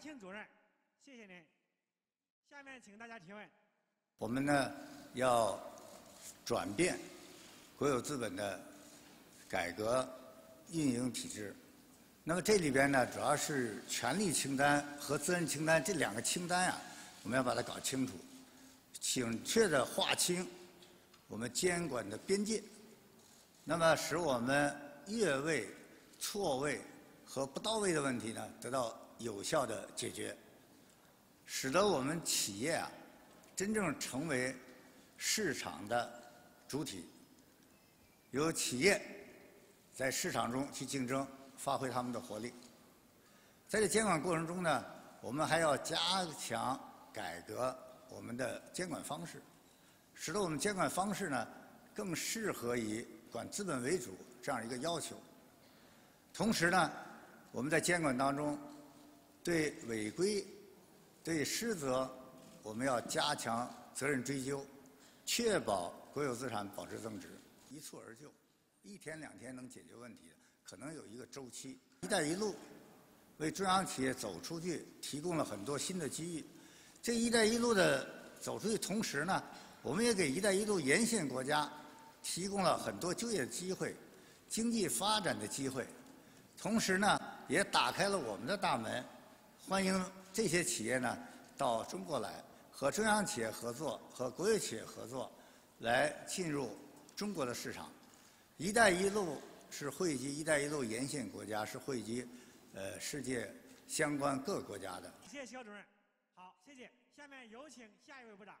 庆主任，谢谢您。下面请大家提问。我们呢要转变国有资本的改革运营体制。那么这里边呢，主要是权力清单和责任清单这两个清单啊，我们要把它搞清楚，准确的划清我们监管的边界，那么使我们越位、错位和不到位的问题呢得到有效的解决，使得我们企业啊真正成为市场的主体，由企业在市场中去竞争。发挥他们的活力，在这监管过程中呢，我们还要加强改革我们的监管方式，使得我们监管方式呢更适合于管资本为主这样一个要求。同时呢，我们在监管当中对违规、对失责，我们要加强责任追究，确保国有资产保值增值，一蹴而就，一天两天能解决问题的。可能有一个周期，“一带一路”为中央企业走出去提供了很多新的机遇。这“一带一路”的走出去，同时呢，我们也给“一带一路”沿线国家提供了很多就业机会、经济发展的机会。同时呢，也打开了我们的大门，欢迎这些企业呢到中国来，和中央企业合作，和国有企业合作，来进入中国的市场。“一带一路”。是汇集“一带一路”沿线国家，是汇集呃世界相关各国家的。谢谢肖主任。好，谢谢。下面有请下一位部长。